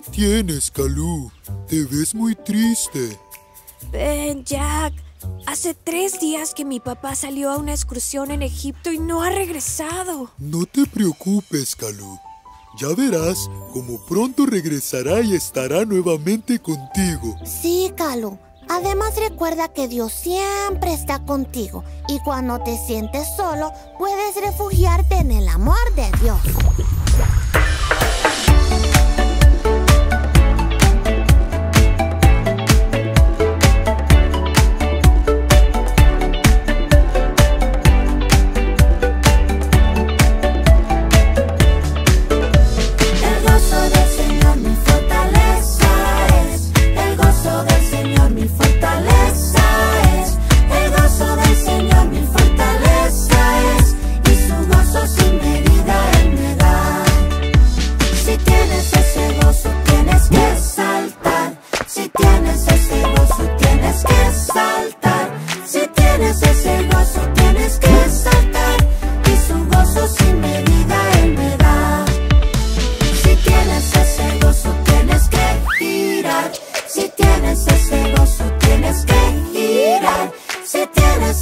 tienes, Calú? Te ves muy triste. Ven, Jack. Hace tres días que mi papá salió a una excursión en Egipto y no ha regresado. No te preocupes, Calú. Ya verás como pronto regresará y estará nuevamente contigo. Sí, Calú. Además recuerda que Dios siempre está contigo y cuando te sientes solo puedes refugiarte en el amor de Dios.